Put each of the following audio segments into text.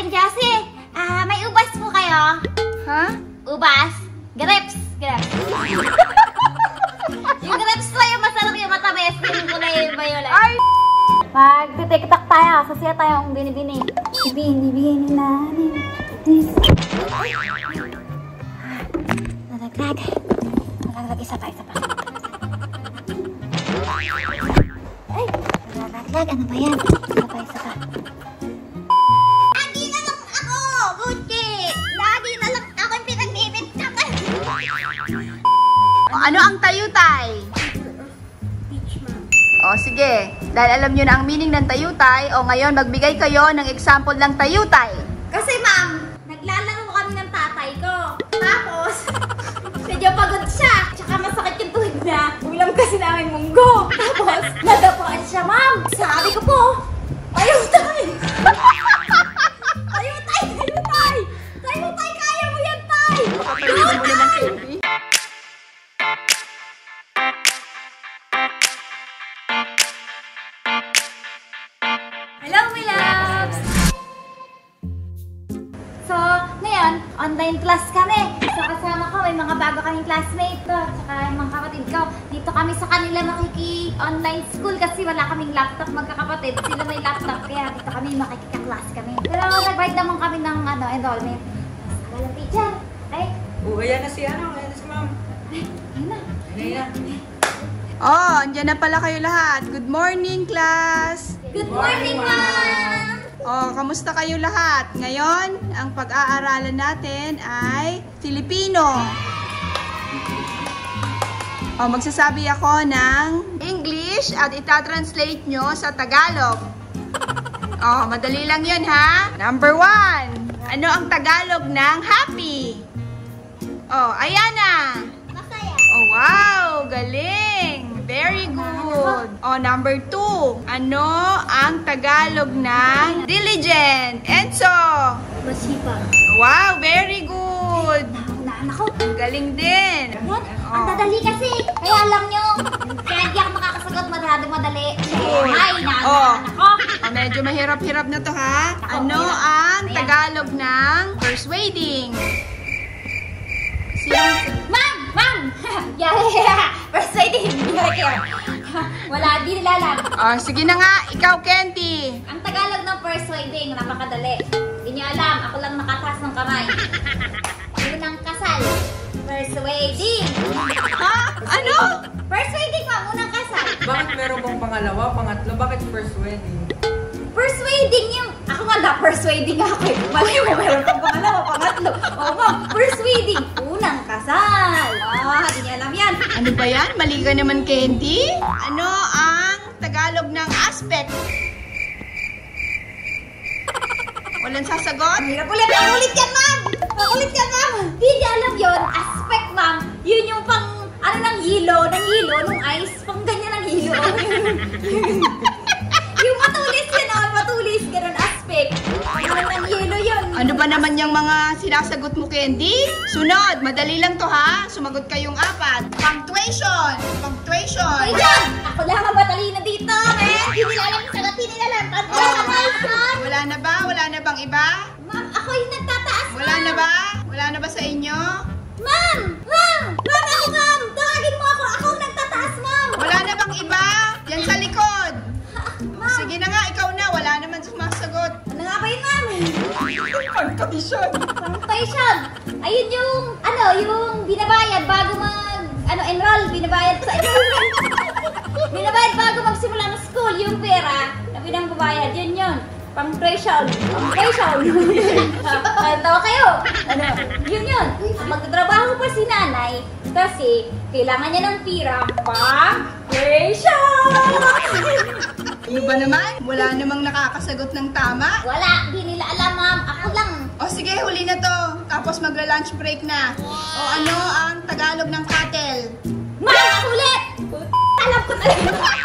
Aling Josie, ah, may ubas po kayo? Ha? Ubas? Grapes. Grapes. yung grapes po yung masarap yung matamis. Yung kulay violet. Ay! Mag-tiktok tayo. Sasiya tayo ang binibini. Binibini na ni. Nalaglag. Nalaglag. Isa pa, isa pa. Ay! Nalaglag. Ano ba yan? Isa pa, Dahil alam nyo na ang meaning ng tayutay, o ngayon magbigay kayo ng example ng tayutay. Sa kanila makiki-online school kasi wala kaming laptop magkakapatid. Sila may laptop, kaya dito kami makikika-class kami. Pero nag-buy naman kami ng ano, enrollment. Alam teacher, ay, Oh, ayan na si ano, ayan na si ma'am. ayun na. Ayan na. Oh, andyan na pala kayo lahat. Good morning, class! Good morning, ma'am! Oh, kamusta kayo lahat? Ngayon, ang pag-aaralan natin ay Filipino. Oh, magsasabi ako ng English at itatranslate nyo sa Tagalog. Oh, madali lang yun ha. Number one. Ano ang Tagalog ng happy? Oh, ayan na. Masaya. Oh, wow! Galing! Very good! Oh, number two. Ano ang Tagalog ng diligent? Enzo! Masipag. Wow! Very good! Nahunahan ako. Ang Galing din! Yan, ang dadali kasi. Kaya alam nyo, kaya di ako makakasagot madali. Ay, Oh. nahunahan ako. Oh, medyo mahirap-hirap na to ha. Ano hirap. ang Ayan. Tagalog ng persuading? Sino? Ma'am! Ma'am! yeah, Persuading. Wala, di nila alam. Oh, sige na nga. Ikaw, Kenty. Ang Tagalog ng persuading, napakadali. Hindi nyo alam, ako lang nakataas Persuading. Ha? Ano? Persuading, ma'am, unang kasal. Bakit meron bang pangalawa, pangatlo? Bakit first wedding? Persuading yung... Ako nga na, persuading ako eh. Malay mo, meron pang pangalawa, pangatlo. Oo, ma'am, persuading. Unang kasal. Ah, hindi niya alam yan. Ano ba yan? Mali ka naman, Candy. Ano ang Tagalog ng aspect? Walang sasagot? Ang hirap ulit. Ang ulit yan, ma'am. Ulit yan, ma'am. Hindi niya alam yun. Aspect, ma'am. Yun yung pang... Ano ng hilo? Ng hilo? Nung ice? Pang ganyan ng hilo. yung matulis yun, oh. Matulis. Ganun, aspect. Ano ng hilo yun. Ano ba naman yung mga sinasagot mo, Candy? Sunod, madali lang to ha. Sumagot kayong apat. Punctuation. Punctuation. Ay, yan! Ako lang ang matalino dito, men! Hindi nila alam yung sagot, hindi nila alam. Pantay Oh. Wala na ba? Wala na ba sa inyo? Ma'am! Ma'am! Ma'am, ako, ma'am! Tawagin mo ako! Ako ang nagtataas, ma'am! Wala na bang iba? Yan sa likod. Ma'am! Sige na nga, ikaw na. Wala naman sumasagot. Ano nga ba yun, ma'am? Punctuation. Punctuation! Ayun yung, ano, yung binabayad bago mag, ano, enroll. Binabayad sa enrollment. binabayad bago magsimula ng school. Yung pera na pinangbabayad, yun yun. Punctuation. Punctuation. Ah, tawa kayo. Ano, yun yun. Magtatrabaho pa si nanay kasi kailangan niya ng pira. Punctuation! Ano ba naman? Wala namang nakakasagot ng tama. Wala, di nila alam, ma'am. Ako lang. O sige, huli na to. Tapos magla-lunch break na. O ano ang Tagalog ng cattle? Ma'am, ulit! Alam ko talaga.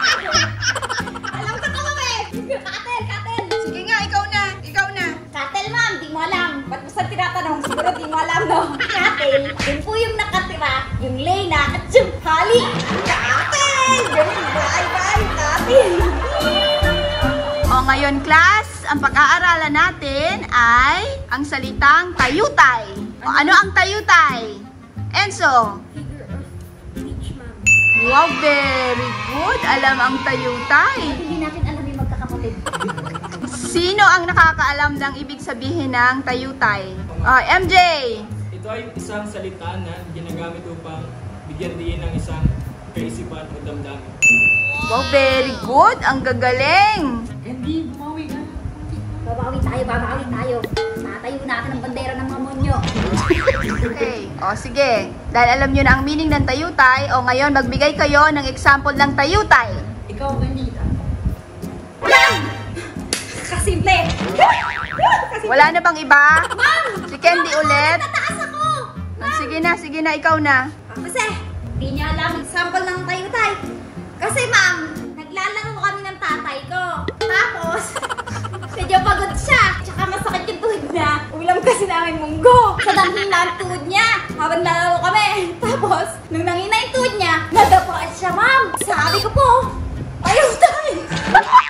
Ngayon, class, ang pag-aaralan natin ay ang salitang tayutay. O ano ang tayutay? Enzo? Figure of speech, ma'am. Wow, very good. Alam ang tayutay. Hindi natin alam yung magkakapatid. Sino ang nakakaalam ng ibig sabihin ng tayutay? Ah, MJ! Ito ay isang salita na ginagamit upang bigyan din ng isang kaisipan o damdamin. Wow, very good. Ang gagaling. Ka. Babawi tayo, babawi tayo. Tatayo natin ang bandera ng mga monyo. Okay. O, sige. Dahil alam nyo na ang meaning ng tayutay, o ngayon magbigay kayo ng example ng tayutay. Ikaw, Candy. Kasimple! Wala na bang iba? Ma'am! Si Candy ulit. Tataas ako! Sige na, sige na, ikaw na. Kasi, di niya alam ang sample ng tayutay. Kasi ma'am, naglalaro kami ng tatay ko. Tapos, medyo pagod siya. Tsaka masakit yung tuhod niya. Ulam kasi namin munggo. Sa nanghina ang tuhod niya. Habang nalaro kami. Tapos, nung nanghina yung tuhod niya, nadapaan siya ma'am. Sabi ko po, tayutay! tayutay!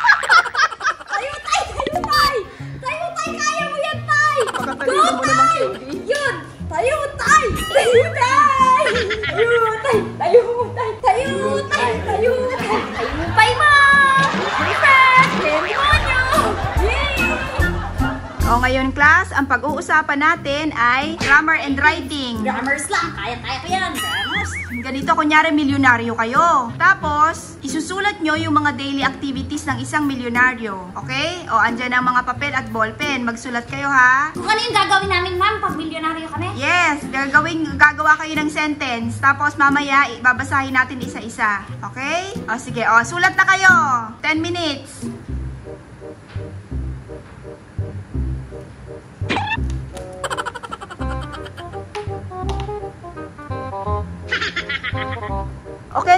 O ngayon class, ang pag-uusapan natin ay grammar and writing. Grammars lang! Kaya-kaya ko yan! Grammars! Ganito, kunyari milyonaryo kayo. Tapos, isusulat nyo yung mga daily activities ng isang milyonaryo. Okay? O, andyan ang mga papel at ballpen. Magsulat kayo ha. Kung ano yung gagawin namin, ma'am, pag milyonaryo kami? Yes, gagawin, gagawa kayo ng sentence. Tapos mamaya, babasahin natin isa-isa. Okay? O sige, o sulat na kayo. 10 minutes.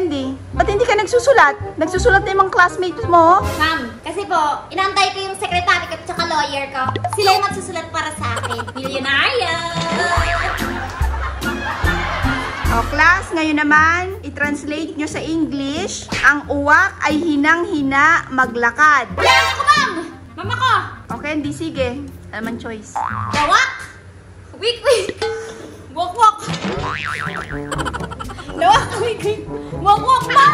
O Candy, ba't hindi ka nagsusulat? Nagsusulat na yung mga classmates mo. Ma'am, kasi po, inantay ko yung secretary ko at saka lawyer ko. Sila yung magsusulat para sa akin. Milyonaryo! O class, ngayon naman, i-translate nyo sa English, ang uwak ay hinang-hina maglakad. Meron ako, ma'am! Mama ko! Okay, hindi sige. Naman choice. Gawak! Wik, wik! Wak, wak! Nawak, wik, wik! Wak, wak, ma!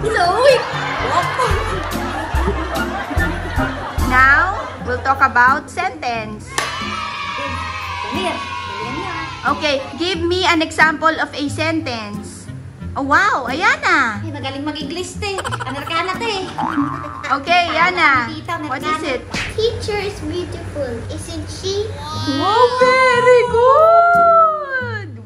So, wik! Wak, wak! Now, we'll talk about sentence. Okay, give me an example of a sentence. Oh, wow, ayan na. Ay, magaling mag-English, te. Amerikana, te. Okay, Yana. Tita, What is it? Teacher is beautiful, isn't she? Wow, very good!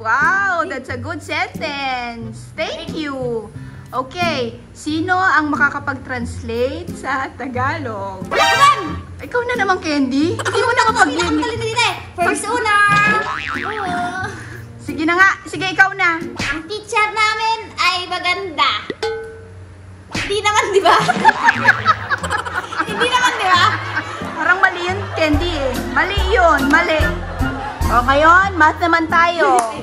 Wow, that's a good sentence. Thank you. Okay, sino ang makakapag-translate sa Tagalog? Ma'am! Ikaw na naman, Candy. Hindi mo nakapag-limit. dali, dali. First una! Oo. Sige na nga. Sige, ikaw na. Ang teacher namin ay maganda. Hindi naman, di ba? Hindi naman, di ba? Parang mali yun, Candy eh. Mali yun, mali. O, ngayon, math naman tayo.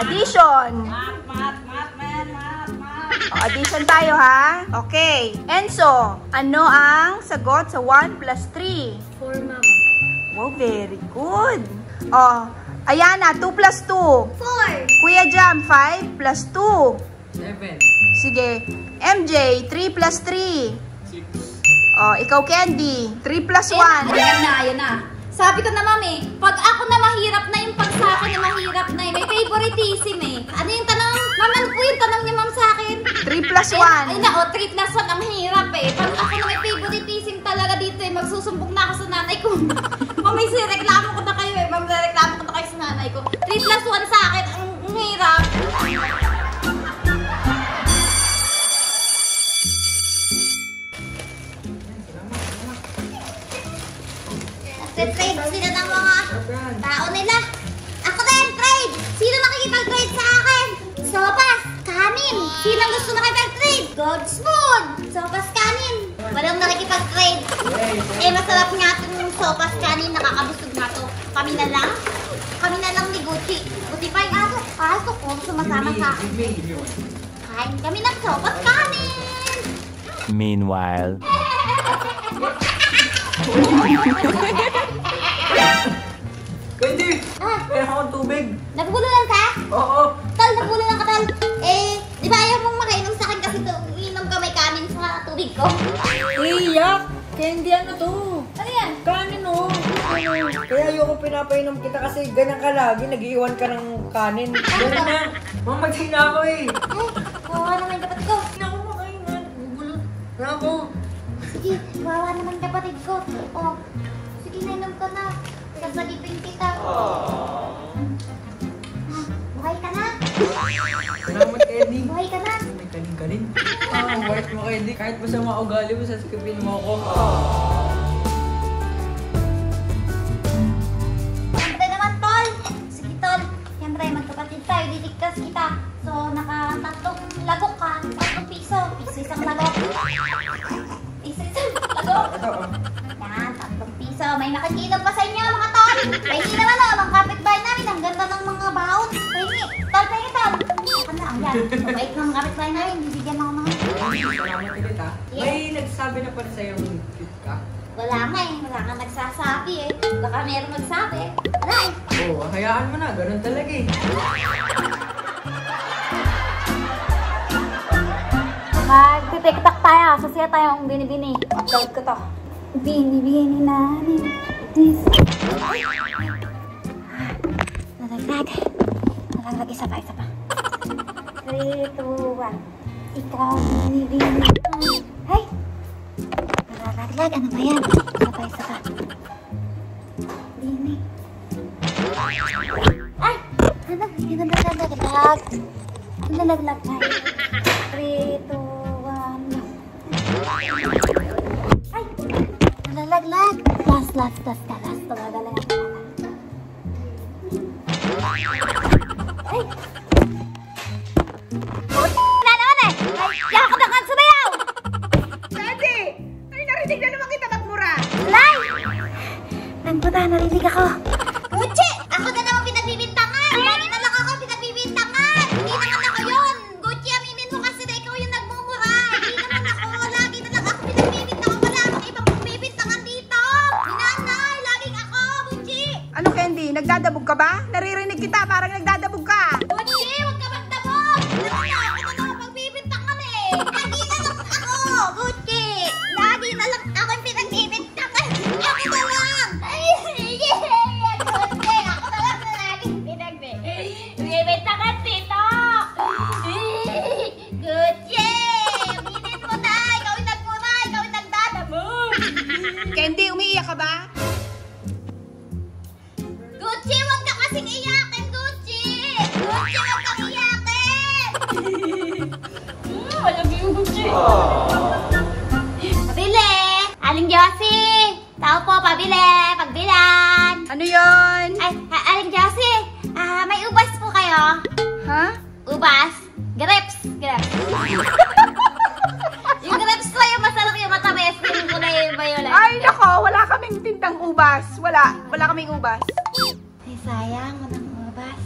Addition. Mat, mat, mat, man, mat, mat. O, addition tayo, ha? Okay. Enzo, ano ang sagot sa 1 plus 3? For ma'am. Wow, very good. O, Ayana, 2 plus 2. Four. Kuya Jam, 5 plus 2. Seven. Sige. MJ, 3 plus 3. Six. O, ikaw, Candy, 3 plus 1. Ayan na, ayan na. Sabi ko na, mami, pag ako na mahirap na yung pag sa akin na mahirap na eh, may favoritism eh. Ano yung tanong? Ma'am, ano po yung tanong niya, ma'am, sa akin? 3 plus Ayun, 1. ayun na, oh, 3 plus 1 ang hirap eh. Pag ako na may favoritism talaga dito eh, magsusumbong na ako sa nanay ko. sopas, kanin. Nakakabusog nga to. Kami na lang. Kami na lang ni Gucci. Buti pa yung aso. Aso ko, sumasama sa akin. Kain kami ng sopas, kanin. Meanwhile, Candy! Ah, Kailangan akong tubig. nabubululan ka? Oo. Tol, nabubululan ka, Tol. Eh, di ba ayaw mong makainom sa akin kasi to, inom ka may kanin sa tubig ko? Iyak! Candy ano to? Ano yan? Kanin. Ano? Kaya ayoko pinapainom kita kasi ganyan ka lagi. Nag-iwan ka ng kanin. Ganun na. Mamatay na ako eh. Kawawa naman yung kapatid ko. Hindi ako makain nga. Bubulot na ako. Sige, kawawa naman yung kapatid ko. Oh, sige, nainom ka na. Sasalipin kita. Ah, Buhay ka na. Salamat Candy. Buhay ka na. May kanin-kanin. Ah, ang bait mo Candy. Kahit masama ugali mo, saskipin mo ako. Magkapatid tayo. Diligtas kita. So, nakatatlong lagok ka. Tatlong piso. Piso isang lagok. Piso isang lagok. Oh. Yan, tatlong piso. May nakikinom pa sa inyo, mga Tol. Pahingi naman, oh. Mga Saka na, ang yan. Mabait ng kapitbahay namin. Bibigyan ako ng... Salamat ulit ha. May nagsabi na pala sa'yo cute ka. Wala nga eh. Wala nga nagsasabi eh. Baka meron magsabi. Wala eh. Oo, oh, hayaan mo na. Ganun talaga eh. Mag-tiktak tayo. Sasaya tayong bini-bini. Upload ko to. Bini-bini na ni. Nalaglag. Nalaglag isa pa, isa pa. 3, 2, 1. Ikaw, bini-bini. Ay! Nalaglag. Ano ba yan? Isa pa, isa pa. Bini. Ay! Ano? Hindi na nalaglag. Nalaglag tayo. 3, 2, 1. Ay! Nalalaglag! Last, last, last, last, last. Tumagalang. Ay! Nangguta, narinig ako. Uchi! Ako na naman pinagbibintangan! Lagi na lang ako pinagbibintangan! Hindi naman ako yun! Gucci, aminin mo kasi na ikaw yung nagmumura! Hindi naman ako! Lagi na lang ako pinagbibintangan! Wala akong ibang pagbibintangan dito! Hinanay! Laging ako! Gucci! Ano, Candy? Nagdadabog ka ba? Naririnig kita, parang nagdadabog Candy, umiiyak ka ba? Gucci! Huwag ka kasing iyakin, Gucci! Gucci! Huwag kang iyakin! Walang yung Gucci. Pabili! Aling Josie! Tao po, pabili! Pagbilan! Ano yon? Ay, Aling Josie! Ah, may ubas po kayo? Ha? Ubas? Grapes! Grapes! ubas. Wala, wala kaming ubas. Ay, sayang. Walang ubas.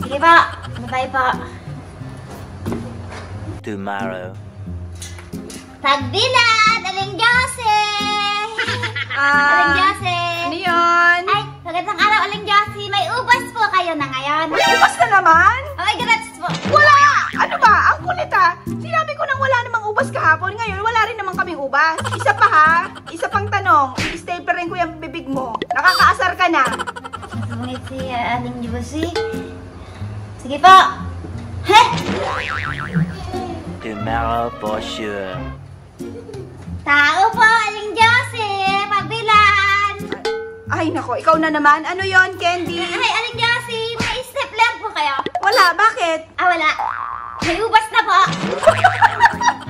Sige po. Bye po. tomorrow. Pagbilan! Aling Josie! Aling Ah, Josie! ano yun? Ay, magandang araw, Aling Josie. May ubas po kayo na ngayon. Ubas na naman? Oh, may grapes po. Wala! Ano ba? Ang kulit ha? Sinabi ko nang wala namang ubas kahapon. Ngayon, wala rin naman kaming ubas. Isa pa ha? Isa pang tanong. I-staplerin ko yung bibig mo. Nakakaasar ka na. Ngunit si uh, Aling Josie. Sige po. Heh! Tomorrow for sure. Tao po, Aling Josie. Pagbilan. Ay, nako. Ikaw na naman. Ano yon Candy? Ay, Aling Josie. May step lang po kayo. Wala. Bakit? Ah, wala. May ubas na po.